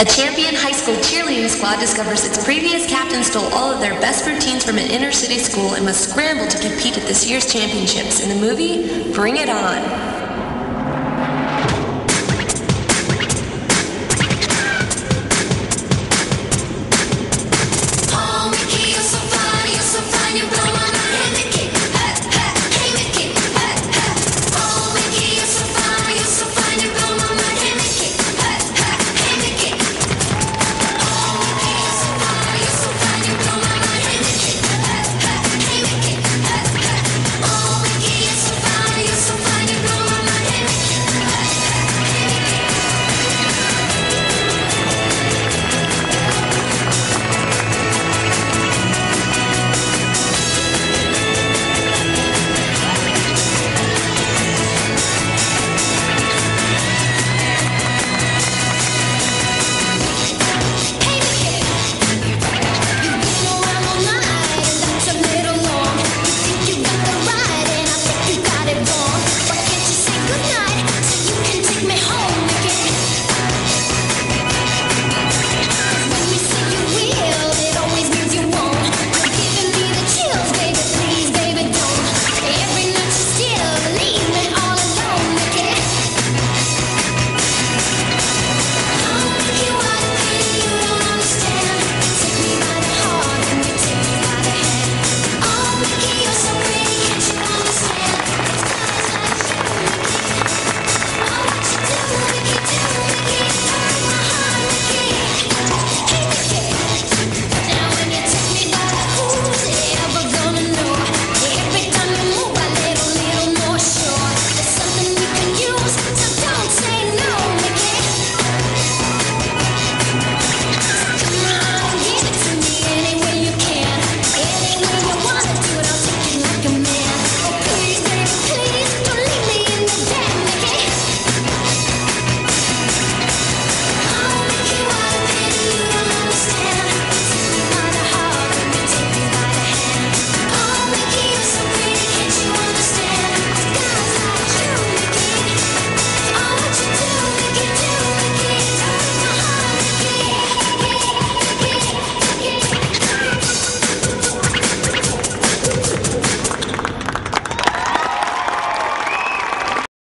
A champion high school cheerleading squad discovers its previous captain stole all of their best routines from an inner city school and must scramble to compete at this year's championships in the movie Bring It On.